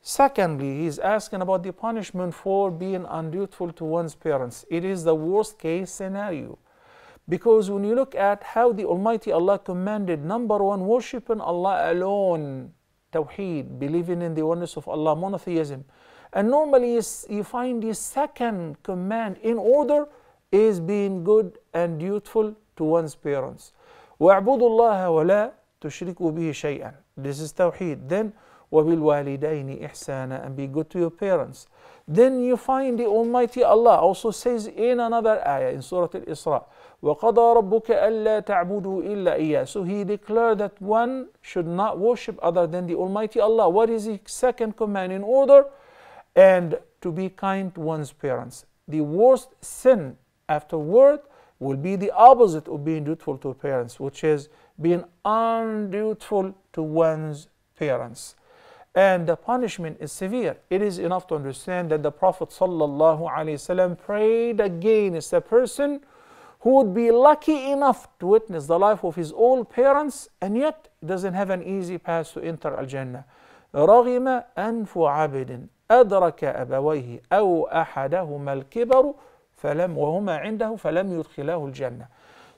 Secondly, he's asking about the punishment for being undutiful to one's parents. It is the worst case scenario. Because when you look at how the Almighty Allah commanded, number one, worshiping Allah alone, Tawheed, believing in the oneness of Allah, monotheism. And normally you find the second command in order is being good and dutiful to one's parents. وَاعْبُدُوا اللَّهَ وَلَا تُشْرِكُوا بِهِ شَيْئًا This is Tawheed. Then وَبِالْوَالِدَيْنِ إِحْسَانًا And be good to your parents. Then you find the Almighty Allah also says in another ayah in Surah Al-Isra, وَقَضَى رَبُّكَ أَلَّا تَعْبُدُوا إِلَّا إِيَّهِ So he declared that one should not worship other than the Almighty Allah. What is the second command in order? And to be kind to one's parents. The worst sin afterward will be the opposite of being dutiful to parents, which is being undutiful to one's parents. And the punishment is severe. It is enough to understand that the Prophet ﷺ prayed against a person who would be lucky enough to witness the life of his old parents and yet doesn't have an easy path to enter Al Jannah. رغم أنف عبد أدرك أبويه أو أحدهما الكبر فلم وهما عنده فلم يدخلاه الجنة.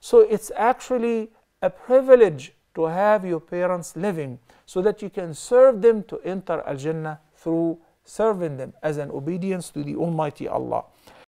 So it's actually a privilege to have your parents living so that you can serve them to enter Al Jannah through serving them as an obedience to the Almighty Allah.